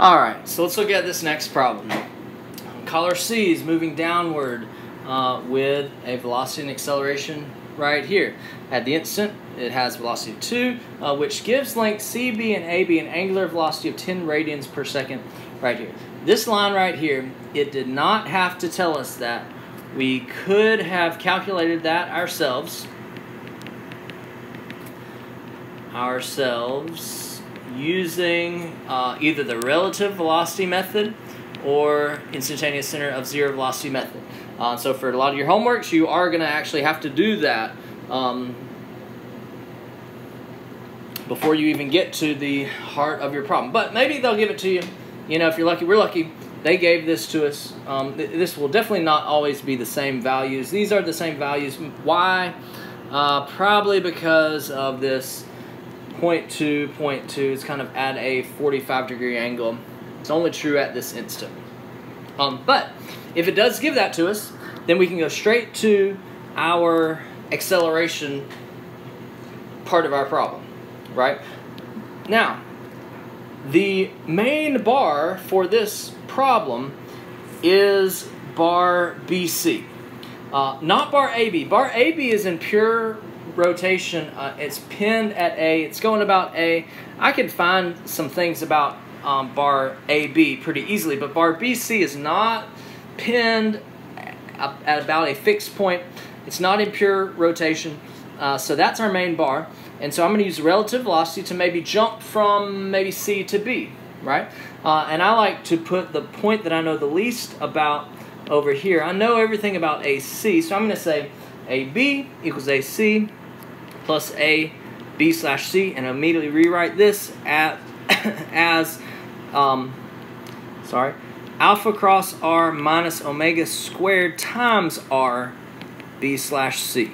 All right, so let's look at this next problem. Collar C is moving downward uh, with a velocity and acceleration right here. At the instant, it has velocity of 2, uh, which gives length CB and AB an angular velocity of 10 radians per second right here. This line right here, it did not have to tell us that. We could have calculated that ourselves. Ourselves using uh, either the relative velocity method or instantaneous center of zero velocity method. Uh, so for a lot of your homeworks, you are going to actually have to do that um, before you even get to the heart of your problem. But maybe they'll give it to you. You know, if you're lucky, we're lucky. They gave this to us. Um, th this will definitely not always be the same values. These are the same values. Why? Uh, probably because of this point two, point two. It's kind of at a 45 degree angle. It's only true at this instant. Um, but if it does give that to us, then we can go straight to our acceleration part of our problem, right? Now, the main bar for this problem is bar BC. Uh, not bar AB. Bar AB is in pure rotation. Uh, it's pinned at A. It's going about A. I can find some things about um, bar AB pretty easily, but bar BC is not pinned at about a fixed point. It's not in pure rotation. Uh, so that's our main bar. And so I'm going to use relative velocity to maybe jump from maybe C to B, right? Uh, and I like to put the point that I know the least about over here. I know everything about AC, so I'm going to say AB equals AC plus A B slash C and immediately rewrite this at, as, um, sorry, alpha cross R minus omega squared times R B slash C,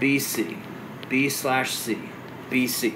BC, B slash C, BC.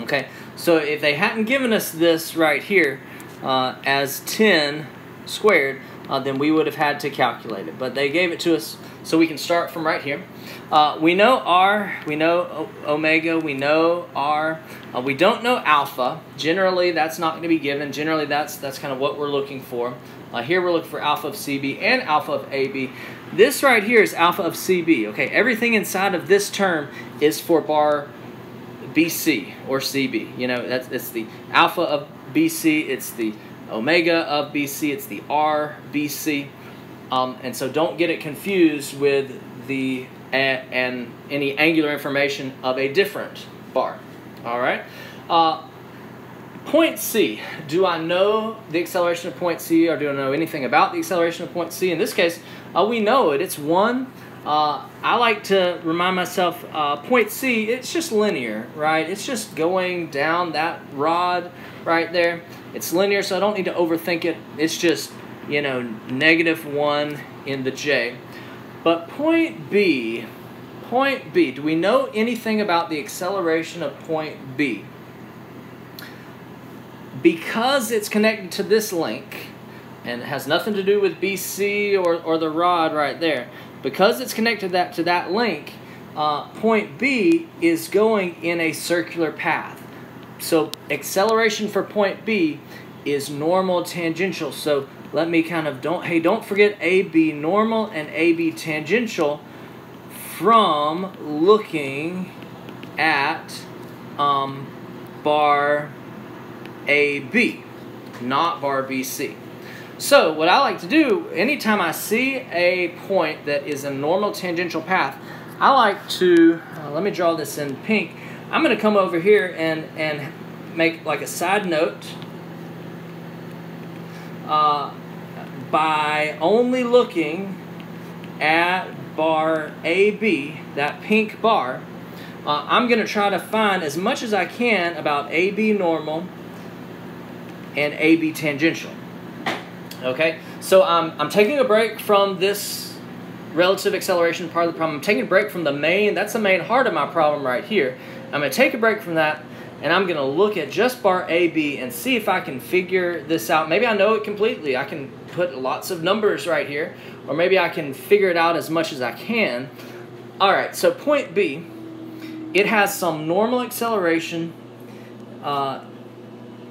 Okay, so if they hadn't given us this right here uh, as 10 squared, uh, then we would have had to calculate it. But they gave it to us so we can start from right here. Uh, we know R, we know omega, we know R. Uh, we don't know alpha. Generally, that's not going to be given. Generally, that's that's kind of what we're looking for. Uh, here we're looking for alpha of CB and alpha of AB. This right here is alpha of CB. Okay, everything inside of this term is for bar BC or CB. You know, that's it's the alpha of BC, it's the omega of BC, it's the R BC. Um, and so don't get it confused with the and, any angular information of a different bar. All right. Uh, point C. Do I know the acceleration of point C or do I know anything about the acceleration of point C? In this case, uh, we know it. It's 1. Uh, I like to remind myself uh, point C, it's just linear, right? It's just going down that rod right there. It's linear, so I don't need to overthink it. It's just, you know, negative 1 in the J. But point B, point B, do we know anything about the acceleration of point B? Because it's connected to this link, and it has nothing to do with BC or, or the rod right there, because it's connected that to that link, uh, point B is going in a circular path. So acceleration for point B is normal tangential. So let me kind of don't hey don't forget AB normal and AB tangential from looking at um, bar AB, not bar BC. So what I like to do, anytime I see a point that is a normal tangential path, I like to, uh, let me draw this in pink, I'm going to come over here and, and make like a side note uh, by only looking at bar AB, that pink bar, uh, I'm going to try to find as much as I can about AB normal and AB tangential. Okay, so um, I'm taking a break from this relative acceleration part of the problem. I'm taking a break from the main, that's the main heart of my problem right here. I'm going to take a break from that and I'm going to look at just bar AB and see if I can figure this out. Maybe I know it completely. I can put lots of numbers right here, or maybe I can figure it out as much as I can. All right, so point B, it has some normal acceleration uh,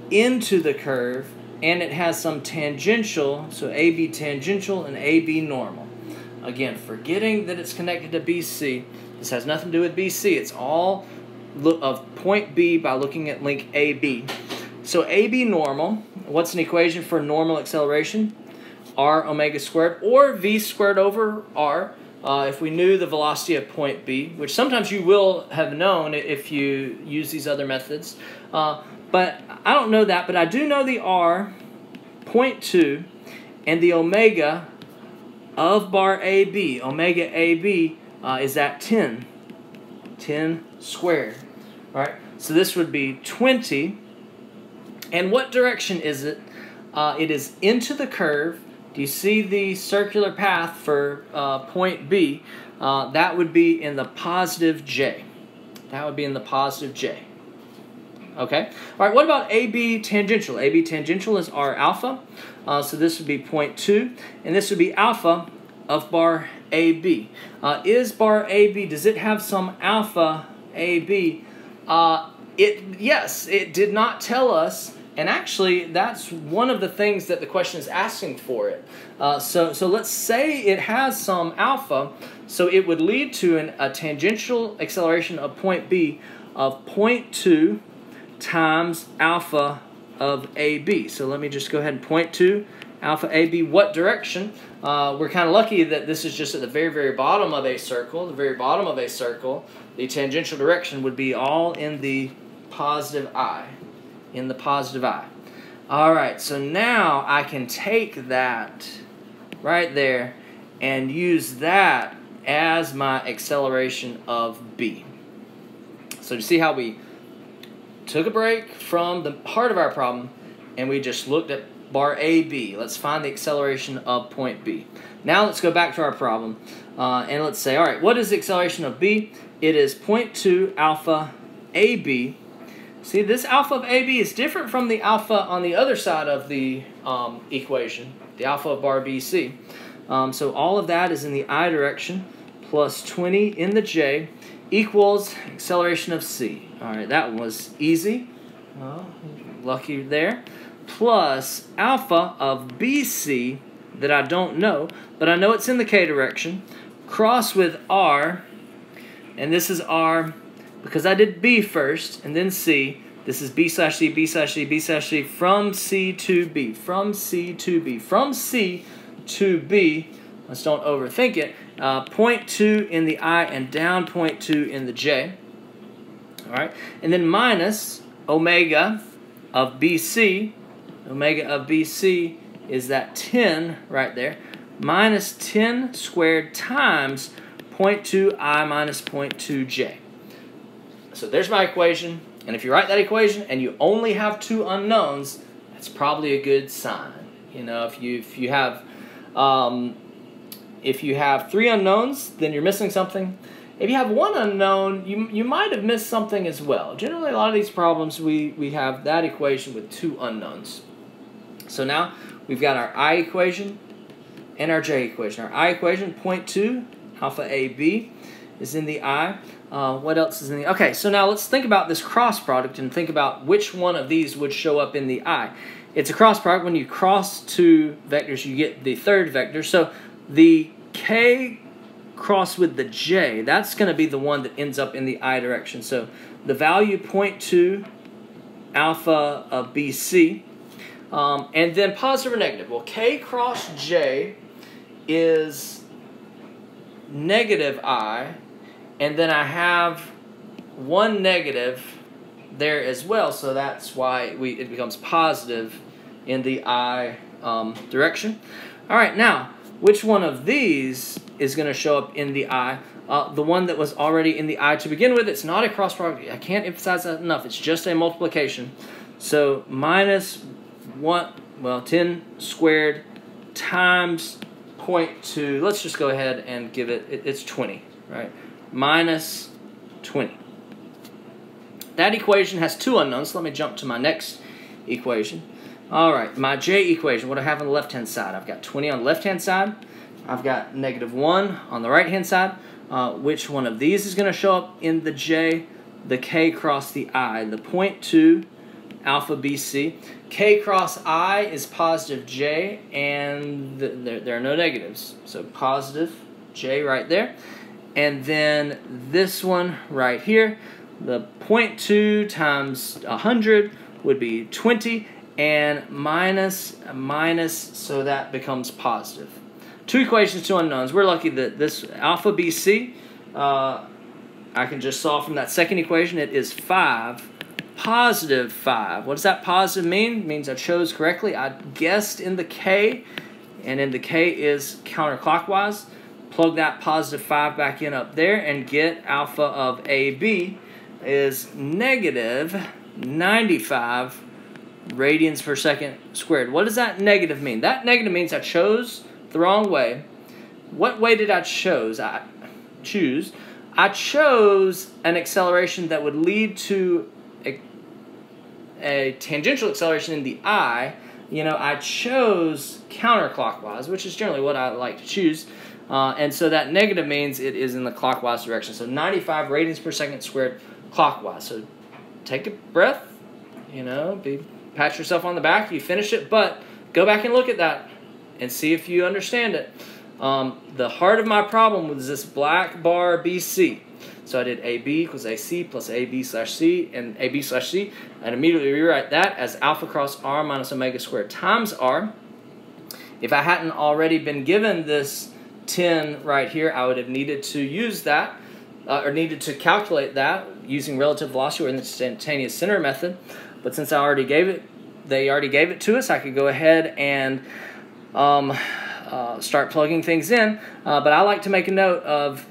into the curve and it has some tangential, so AB tangential and AB normal. Again, forgetting that it's connected to BC. This has nothing to do with BC. It's all of point B by looking at link AB. So AB normal, what's an equation for normal acceleration? R omega squared or V squared over R. Uh, if we knew the velocity of point B, which sometimes you will have known if you use these other methods. Uh, but I don't know that, but I do know the R, 0.2, and the omega of bar AB, omega AB, uh, is at 10. 10 squared. All right, so this would be 20. And what direction is it? Uh, it is into the curve. Do you see the circular path for uh, point B? Uh, that would be in the positive J. That would be in the positive J. Okay. All right. What about AB tangential? AB tangential is R alpha. Uh, so this would be 0.2, and this would be alpha of bar AB. Uh, is bar AB, does it have some alpha AB? Uh, it Yes, it did not tell us, and actually that's one of the things that the question is asking for it. Uh, so, so let's say it has some alpha, so it would lead to an, a tangential acceleration of point B of 0.2 times alpha of AB. So let me just go ahead and point to alpha AB. What direction? Uh, we're kind of lucky that this is just at the very, very bottom of a circle. The very bottom of a circle, the tangential direction would be all in the positive I. In the positive I. All right, so now I can take that right there and use that as my acceleration of B. So you see how we took a break from the heart of our problem and we just looked at bar AB. Let's find the acceleration of point B. Now let's go back to our problem uh, and let's say, all right, what is the acceleration of B? It is 0.2 alpha AB. See, this alpha of AB is different from the alpha on the other side of the um, equation, the alpha of bar BC. Um, so all of that is in the I direction, plus 20 in the J, equals acceleration of C. All right, that was easy. Well, lucky there. Plus alpha of BC that I don't know, but I know it's in the K direction. Cross with R, and this is R because I did B first and then C. This is B slash C, B slash C, B slash C from C to B, from C to B, from C to B. Let's don't overthink it. Uh, 0.2 in the I and down 0.2 in the J. All right, and then minus omega of BC. Omega of BC is that 10 right there. Minus 10 squared times 0.2 I minus 0.2 J. So there's my equation. And if you write that equation and you only have two unknowns, that's probably a good sign. You know, if you if you have um, if you have three unknowns, then you're missing something. If you have one unknown, you, you might have missed something as well. Generally, a lot of these problems, we, we have that equation with two unknowns. So now we've got our I equation and our J equation. Our I equation, 0.2, alpha AB is in the I. Uh, what else is in the... Okay, so now let's think about this cross product and think about which one of these would show up in the I. It's a cross product. When you cross two vectors, you get the third vector. So the K cross with the J, that's going to be the one that ends up in the I direction. So the value 0.2 alpha of BC. Um, and then positive or negative. Well, K cross J is negative I. And then I have one negative there as well. So that's why we it becomes positive in the I um, direction. All right, now which one of these is going to show up in the I? Uh, the one that was already in the I to begin with. It's not a cross product. I can't emphasize that enough. It's just a multiplication. So minus 1, well, 10 squared times 0.2. Let's just go ahead and give it, it it's 20, right? Minus 20. That equation has two unknowns. So let me jump to my next equation. All right, my J equation, what I have on the left-hand side. I've got 20 on the left-hand side. I've got negative 1 on the right-hand side. Uh, which one of these is going to show up in the J? The K cross the I. The 0.2 alpha BC. K cross I is positive J, and th there, there are no negatives. So positive J right there. And then this one right here, the 0.2 times 100 would be 20, and minus, minus, so that becomes positive. Two equations, two unknowns. We're lucky that this alpha BC, uh, I can just solve from that second equation. It is 5 positive 5. What does that positive mean? It means I chose correctly. I guessed in the K, and in the K is counterclockwise. Plug that positive 5 back in up there and get alpha of AB is negative 95 radians per second squared. What does that negative mean? That negative means I chose the wrong way. What way did I chose? I choose. I chose an acceleration that would lead to a, a tangential acceleration in the I. You know, I chose counterclockwise, which is generally what I like to choose. Uh, and so that negative means it is in the clockwise direction. So 95 radians per second squared clockwise. So take a breath, you know, be pat yourself on the back, you finish it, but go back and look at that and see if you understand it. Um, the heart of my problem was this black bar BC. So I did AB equals AC plus AB slash C and AB slash C and immediately rewrite that as alpha cross R minus omega squared times R. If I hadn't already been given this 10 right here, I would have needed to use that uh, or needed to calculate that using relative velocity or instantaneous center method. But since I already gave it, they already gave it to us, I could go ahead and um, uh, start plugging things in. Uh, but I like to make a note of,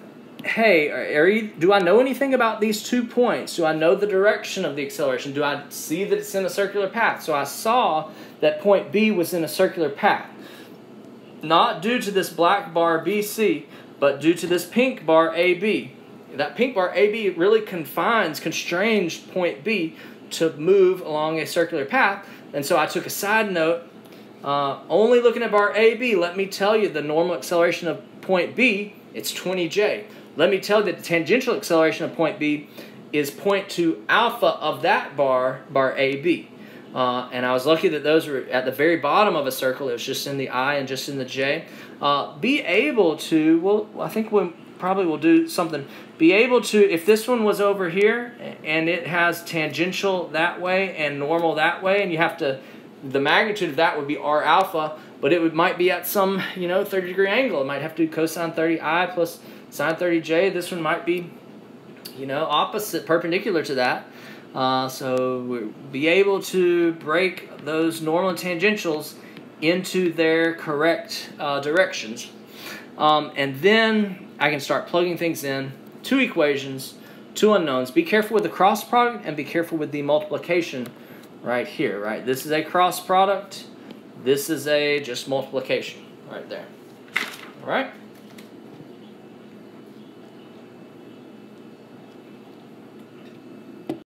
hey, you, do I know anything about these two points? Do I know the direction of the acceleration? Do I see that it's in a circular path? So I saw that point B was in a circular path. Not due to this black bar BC, but due to this pink bar AB. That pink bar AB really confines, constrains point B to move along a circular path. And so I took a side note, uh, only looking at bar AB, let me tell you the normal acceleration of point B, it's 20J. Let me tell you that the tangential acceleration of point B is 0.2 alpha of that bar, bar AB. Uh, and I was lucky that those were at the very bottom of a circle. It was just in the I and just in the J. Uh, be able to, well, I think we probably will do something be able to, if this one was over here and it has tangential that way and normal that way, and you have to, the magnitude of that would be R alpha, but it would might be at some, you know, 30 degree angle. It might have to do cosine 30i plus sine 30j. This one might be, you know, opposite, perpendicular to that. Uh, so we'll be able to break those normal tangentials into their correct uh, directions. Um, and then I can start plugging things in two equations, two unknowns. Be careful with the cross product and be careful with the multiplication right here, right? This is a cross product. This is a just multiplication right there. All right?